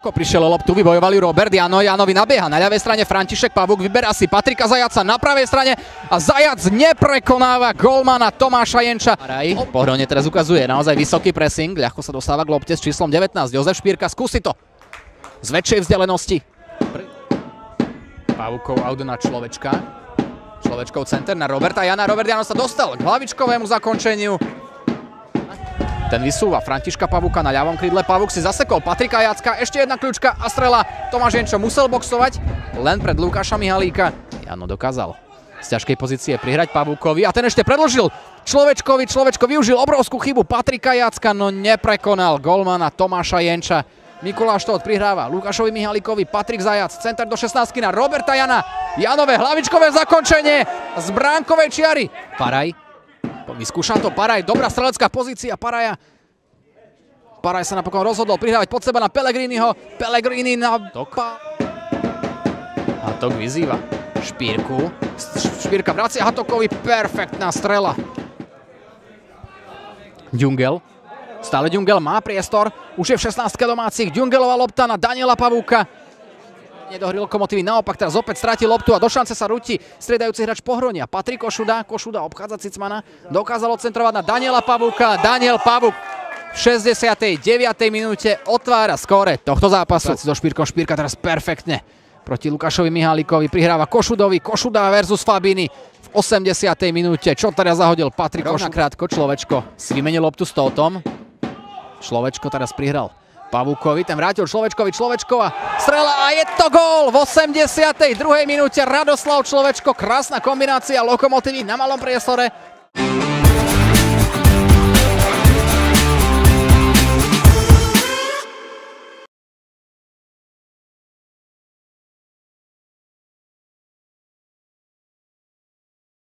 Slovensko. Prišiel loptu, vybojovali Robert Jano. Janovi nabieha na ľavej strane František Pavuk. Vyberá si Patrika Zajaca na pravej strane a Zajac neprekonáva golmana Tomáša Jenča. Raj, Pohronie teraz ukazuje naozaj vysoký pressing. Ľahko sa dostáva k lopte s číslom 19. Jozef Špírka skúsi to z väčšej vzdialenosti. Pavukov auto na človečka. Človečkov center na Roberta Jana. Robert Jano sa dostal k hlavičkovému zakončeniu. Ten vysúva Františka Pavuka na ľavom krídle. Pavuk si zasekol Patrika Jacka. Ešte jedna kľúčka a strela. Tomáš Jenčo musel boxovať len pred Lukáša Mihalíka. Jano dokázal z ťažkej pozície prihrať Pavukovi a ten ešte predložil Človečkovi. Človečko využil obrovskú chybu Patrika Jacka, no neprekonal golmana Tomáša Jenča. Mikuláš Tóth prihráva Lukášovi Mihalíkovi, Patrik Zajac, center do 16 na Roberta Jana. Janové hlavičkové zakončenie z bránkovej čiary. Paraj Vyskúša to Paraj, dobrá strelecká pozícia Paraja. Paraj sa napokon rozhodol prihrávať pod seba na Pellegriniho. Pellegrini na... Tok. Hatok vyzýva Špírku. Špírka vracia Hatokovi, perfektná strela. Ďungel. Stále Ďungel má priestor. Už je v 16 domácich. Ďungelová lopta na Daniela Pavúka nedohry Lokomotívy. Naopak teraz opäť stráti loptu a do šance sa rúti striedajúci hráč Pohronia. Patrik Košuda, Košuda obchádza Cicmana, dokázal odcentrovať na Daniela Pavuka. Daniel Pavuk v 69. minúte otvára skóre tohto zápasu. So Špírkom Špírka teraz perfektne proti Lukášovi Mihálikovi. Prihráva Košudovi, Košuda versus Fabini v 80. minúte. Čo teraz zahodil Patrik Košuda? krátko Človečko si vymenil loptu s Tótom. Človečko teraz prihral Pavúkovi, ten vrátil Človečkovi, Človečkova strela a je to gól v 82. minúte. Radoslav Človečko, krásna kombinácia lokomotívy na malom priestore.